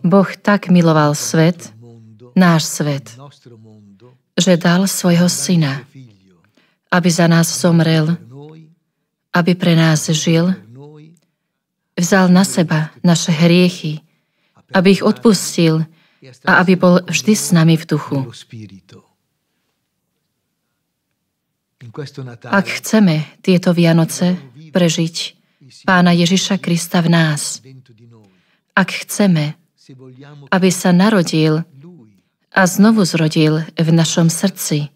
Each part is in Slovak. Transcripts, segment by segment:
Boh tak miloval svet, náš svet, že dal svojho syna, aby za nás zomrel, aby pre nás žil, vzal na seba naše hriechy, aby ich odpustil a aby bol vždy s nami v duchu. Ak chceme tieto Vianoce prežiť Pána Ježiša Krista v nás, ak chceme, aby sa narodil a znovu zrodil v našom srdci,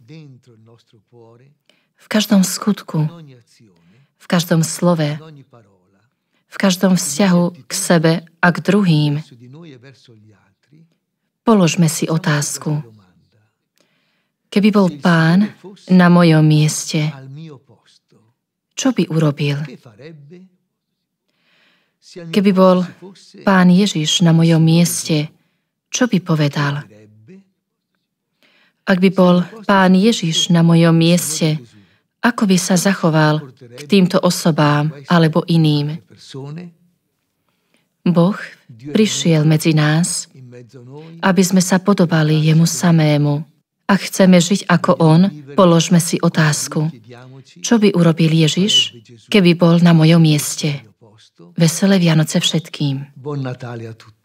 v každom skutku, v každom slove, v každom vzťahu k sebe a k druhým, položme si otázku. Keby bol pán na mojom mieste, čo by urobil? Keby bol pán Ježiš na mojom mieste, čo by povedal? Ak by bol pán Ježiš na mojom mieste, ako by sa zachoval k týmto osobám alebo iným? Boh prišiel medzi nás, aby sme sa podobali jemu samému. Ak chceme žiť ako on, položme si otázku. Čo by urobil Ježiš, keby bol na mojom mieste? Veselé Vianoce všetkým. Buon Natale a tutti.